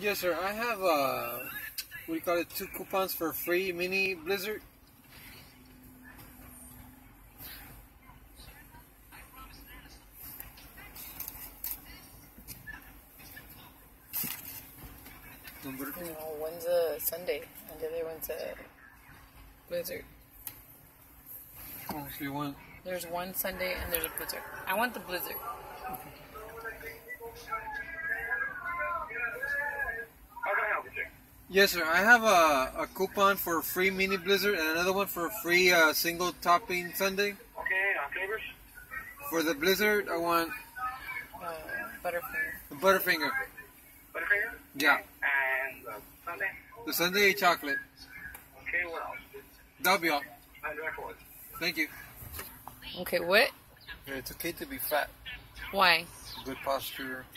Yes, sir. I have uh, what do you call it? Two coupons for free mini Blizzard. No, one's a sundae and the other one's a Blizzard. Oh, so you want? There's one sundae and there's a Blizzard. I want the Blizzard. How Yes, sir. I have a, a coupon for free mini Blizzard and another one for free uh, single topping sundae. Okay, uh, flavors? For the Blizzard, I want Uh, Butterfinger. Butterfinger. Butterfinger? Yeah. And uh, sundae? The sundae chocolate. Okay, what else? That'll be all. And the record. Thank you. Okay, what? Yeah, it's okay to be fat. Why? Good posture.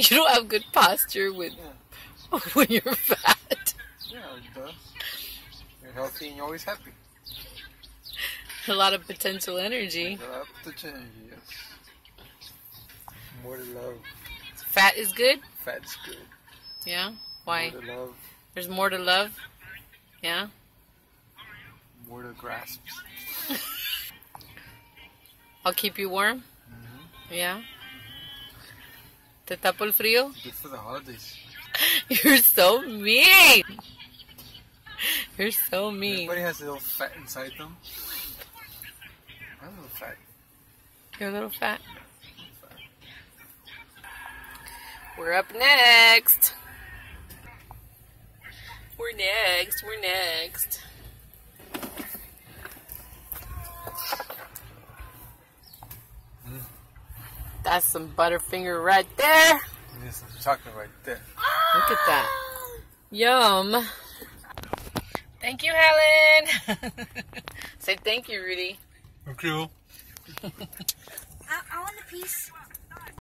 You don't have good posture with when you're fat. Yeah, it does. You're healthy and you're always happy. A lot of potential energy. Up the change, yes. More to love. Fat is good? Fat's good. Yeah? Why? More to love. There's more to love? Yeah? More to grasp. I'll keep you warm? Mm-hmm. Yeah? Te tapo el frío? Good for the holidays. You're so mean! You're so mean. Everybody has a little fat inside them. I'm a little fat. You're a little fat. We're up next. We're next. We're next. That's some Butterfinger right there. There's some chocolate right there. Look at that. Yum. Thank you, Helen. Say thank you, Rudy. Thank you. I, I want a piece.